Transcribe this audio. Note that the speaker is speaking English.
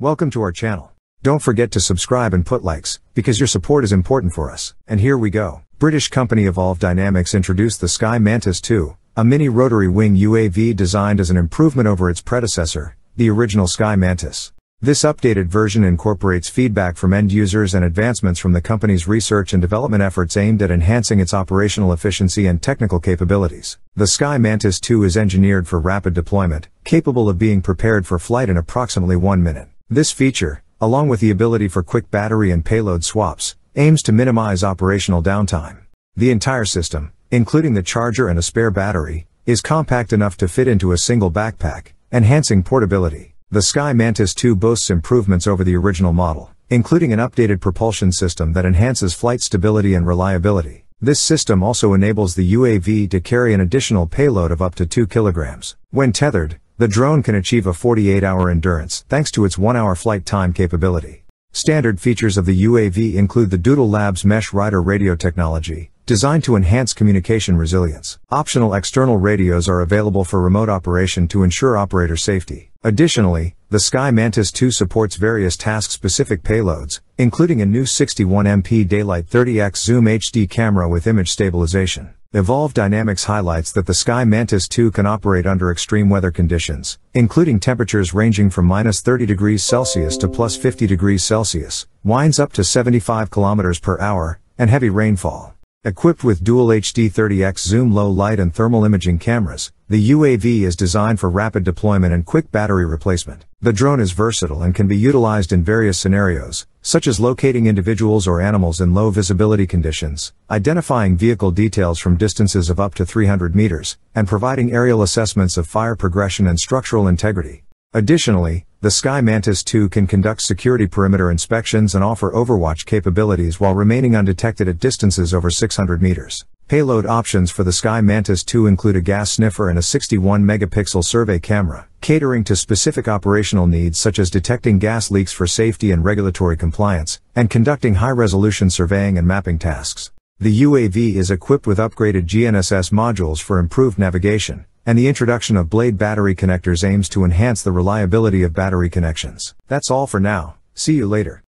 Welcome to our channel. Don't forget to subscribe and put likes, because your support is important for us. And here we go. British company Evolve Dynamics introduced the Sky Mantis 2, a mini rotary wing UAV designed as an improvement over its predecessor, the original Sky Mantis. This updated version incorporates feedback from end users and advancements from the company's research and development efforts aimed at enhancing its operational efficiency and technical capabilities. The Sky Mantis 2 is engineered for rapid deployment, capable of being prepared for flight in approximately one minute. This feature, along with the ability for quick battery and payload swaps, aims to minimize operational downtime. The entire system, including the charger and a spare battery, is compact enough to fit into a single backpack, enhancing portability. The Sky Mantis 2 boasts improvements over the original model, including an updated propulsion system that enhances flight stability and reliability. This system also enables the UAV to carry an additional payload of up to 2 kilograms. When tethered, the drone can achieve a 48-hour endurance thanks to its 1-hour flight time capability. Standard features of the UAV include the Doodle Labs Mesh Rider radio technology, designed to enhance communication resilience. Optional external radios are available for remote operation to ensure operator safety. Additionally, the Sky Mantis 2 supports various task-specific payloads, including a new 61MP Daylight 30x Zoom HD camera with image stabilization. Evolve Dynamics highlights that the Sky Mantis 2 can operate under extreme weather conditions, including temperatures ranging from minus 30 degrees Celsius to plus 50 degrees Celsius, winds up to 75 kilometers per hour, and heavy rainfall. Equipped with dual HD 30x zoom low light and thermal imaging cameras, the UAV is designed for rapid deployment and quick battery replacement. The drone is versatile and can be utilized in various scenarios, such as locating individuals or animals in low visibility conditions, identifying vehicle details from distances of up to 300 meters, and providing aerial assessments of fire progression and structural integrity. Additionally, the Sky Mantis 2 can conduct security perimeter inspections and offer overwatch capabilities while remaining undetected at distances over 600 meters. Payload options for the Sky Mantis 2 include a gas sniffer and a 61 megapixel survey camera, catering to specific operational needs such as detecting gas leaks for safety and regulatory compliance, and conducting high resolution surveying and mapping tasks. The UAV is equipped with upgraded GNSS modules for improved navigation, and the introduction of blade battery connectors aims to enhance the reliability of battery connections. That's all for now, see you later.